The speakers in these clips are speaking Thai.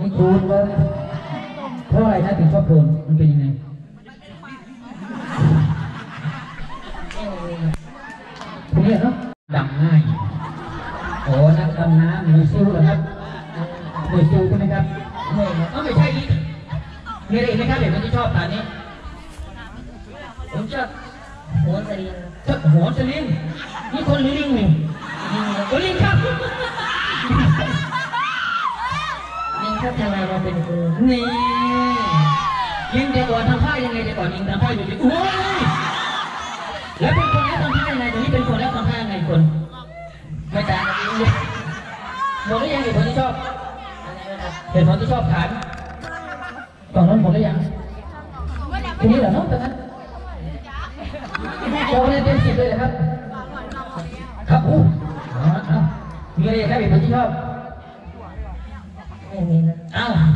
มันคูณเลยเพราะอะไรนะถึงชอบโดนมันเป็นยังไงเรียกเนาะดำง่ายโอ้นักดำน้ำมือซิวเหรอครับมือซิวใช่ไหมครับไม่ไม่ใช่อีกมีอะไรอีกไหมครับเด็กคนที่ชอบตานี้ผมชอบโหนสลิงชอบโหนสลิงนี่คนลิงนี่ก็ลิงครับ พัฒนามาเป็นครูนี่ลิงจะก่อนทำท่ายังไงจะก่อนลิงทำท่าอยู่ที่โอ้ยแล้วเป็นคนแล้วทำท่ายังไงตอนนี้เป็นคนแล้วทำท่ายังไงคนไม่ต่างกันลิงเลยหมดหรือยังเหตุผลที่ชอบอะไรนะครับเหตุผลที่ชอบฐานตอนนั้นหมดหรือยังทีนี้เหรอเนาะตอนนั้นโอ้ยเต็มสิบเลยเหรอครับ ครับอู้อ๋อเอามีอะไรอีกครับเหตุผลที่ชอบไม่มีนะเอ้าแ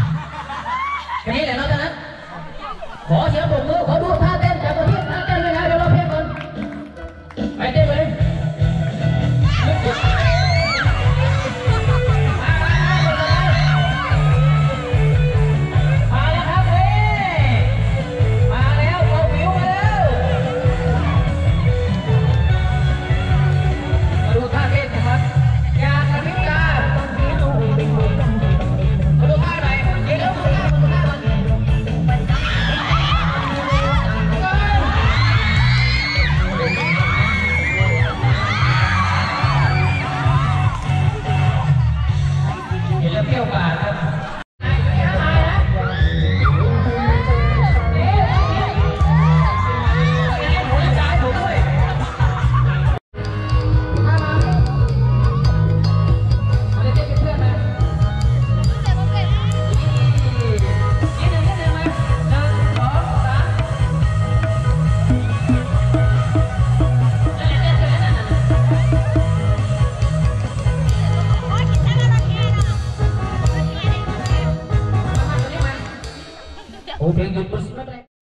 vendo por cima da.